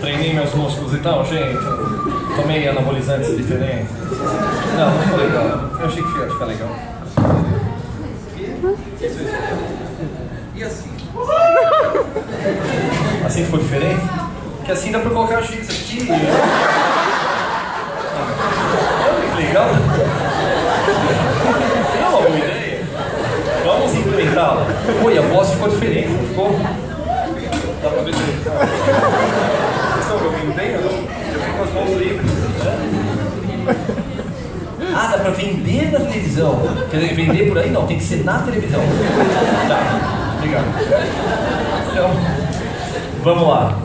Treinei meus músculos e tal, gente. Tomei anabolizantes diferentes. Não, não ficou legal. Eu achei que ia ficar legal. E assim? Assim ficou diferente? Que assim dá pra colocar o X aqui. Olha que legal. Não é uma boa ideia. Vamos implementá-la. Oi, a voz ficou diferente, ficou? Dá pra ver se. Ah, dá pra vender na televisão. Quer dizer, vender por aí não, tem que ser na televisão. Tá, obrigado. Então, vamos lá.